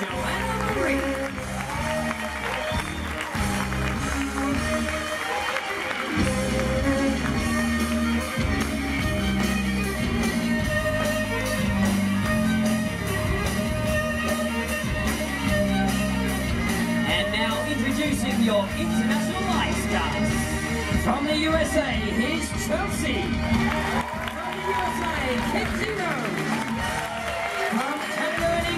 And now introducing your international lifestyles. From the USA, here's Chelsea. From the USA, Kentino.